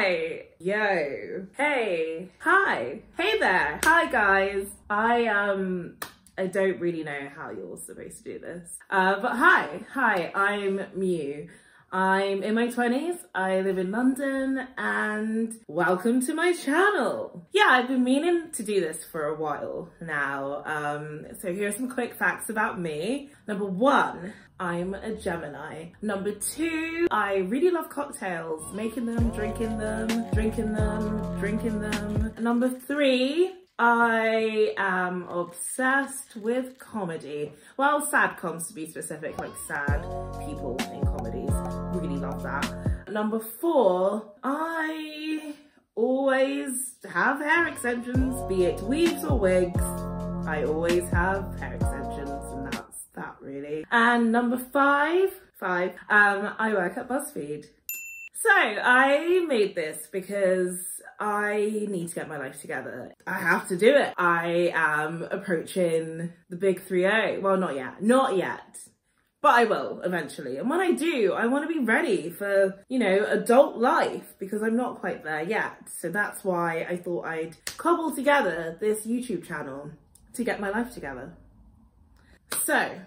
Hi. Yo. Hey. Hi. Hey there. Hi guys. I um I don't really know how you're supposed to do this. Uh, but hi. Hi, I'm Mui. I'm in my 20s, I live in London, and welcome to my channel. Yeah, I've been meaning to do this for a while now. Um, so here are some quick facts about me. Number one, I'm a Gemini. Number two, I really love cocktails, making them, drinking them, drinking them, drinking them. Number three, I am obsessed with comedy. Well, sad comes to be specific, like sad people in comedies. Love that. Number four, I always have hair extensions, be it weaves or wigs. I always have hair extensions and that's that really. And number five, five, um, I work at BuzzFeed. So I made this because I need to get my life together. I have to do it. I am approaching the big 3-0. Well, not yet. Not yet. But I will eventually. And when I do, I want to be ready for, you know, adult life because I'm not quite there yet. So that's why I thought I'd cobble together this YouTube channel to get my life together. So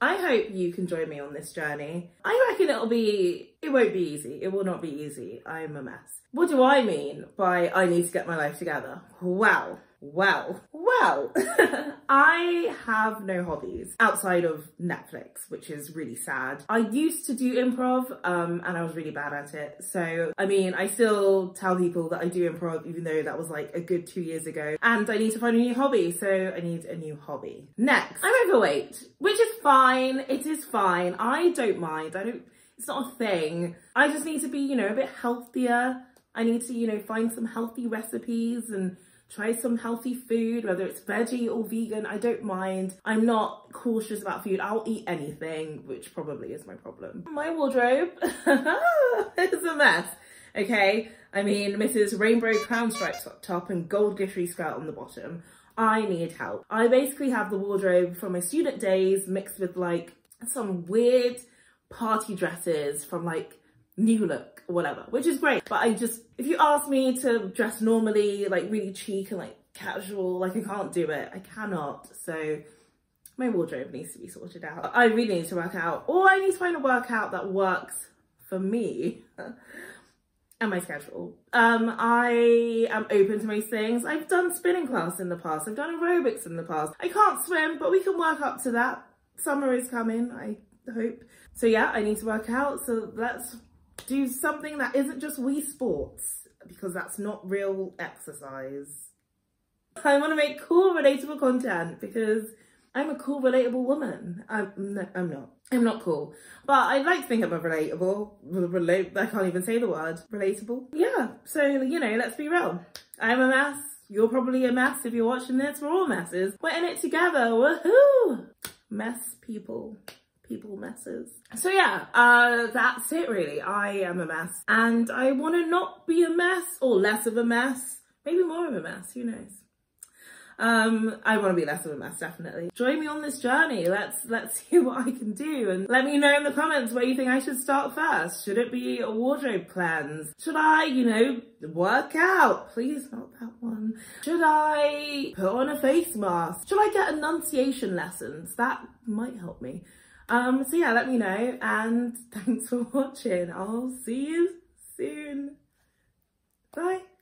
I hope you can join me on this journey. I reckon it'll be, it won't be easy. It will not be easy. I'm a mess. What do I mean by I need to get my life together? Wow. Well, well, I have no hobbies outside of Netflix, which is really sad. I used to do improv um, and I was really bad at it. So, I mean, I still tell people that I do improv, even though that was like a good two years ago. And I need to find a new hobby. So I need a new hobby. Next, I'm overweight, which is fine. It is fine. I don't mind. I don't, it's not a thing. I just need to be, you know, a bit healthier. I need to, you know, find some healthy recipes and try some healthy food, whether it's veggie or vegan, I don't mind. I'm not cautious about food. I'll eat anything, which probably is my problem. My wardrobe is a mess, okay? I mean, Mrs. Rainbow Crown Stripes up top and gold glittery skirt on the bottom. I need help. I basically have the wardrobe from my student days mixed with like some weird party dresses from like New Look or whatever, which is great. But I just, if you ask me to dress normally, like really chic and like casual, like I can't do it. I cannot. So my wardrobe needs to be sorted out. I really need to work out, or I need to find a workout that works for me and my schedule. Um, I am open to most things. I've done spinning class in the past. I've done aerobics in the past. I can't swim, but we can work up to that. Summer is coming, I hope. So yeah, I need to work out. So let's do something that isn't just Wii Sports because that's not real exercise. I want to make cool, relatable content because I'm a cool, relatable woman. I'm, no, I'm not. I'm not cool. But I like to think I'm a relatable, relate, I can't even say the word, relatable. Yeah, so, you know, let's be real. I'm a mess. You're probably a mess if you're watching this. We're all messes. We're in it together. Woohoo! Mess people people messes. So yeah, uh, that's it really. I am a mess and I want to not be a mess or less of a mess. Maybe more of a mess, who knows? Um, I want to be less of a mess, definitely. Join me on this journey. Let's let's see what I can do and let me know in the comments where you think I should start first. Should it be a wardrobe cleanse? Should I, you know, work out? Please not that one. Should I put on a face mask? Should I get enunciation lessons? That might help me. Um, so yeah, let me know and thanks for watching. I'll see you soon. Bye.